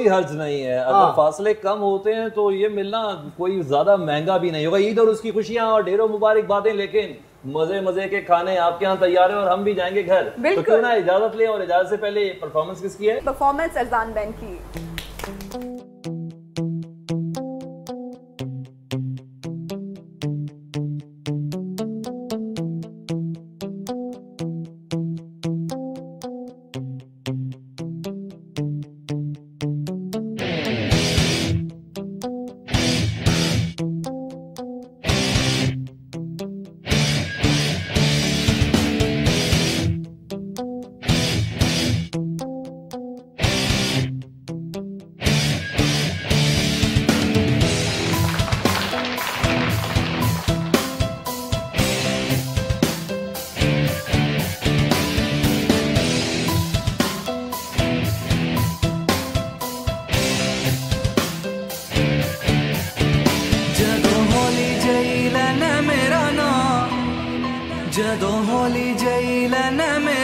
कोई हर्ज नहीं है। अगर हाँ। फासले कम होते हैं तो ये मिलना कोई ज़्यादा महँगा भी नहीं होगा। ईद और उसकी खुशियाँ और ढेरों मुबारक बातें लेकिन मज़े मज़े के खाने आपके यहाँ तैयार है और हम भी जाएँगे घर। तो क्यों ना इजाज़त ले और इजाज़त से पहले परफॉर्मेंस किसकी है? परफॉर्मेंस अरजान बैन की। जदों होली जैलन में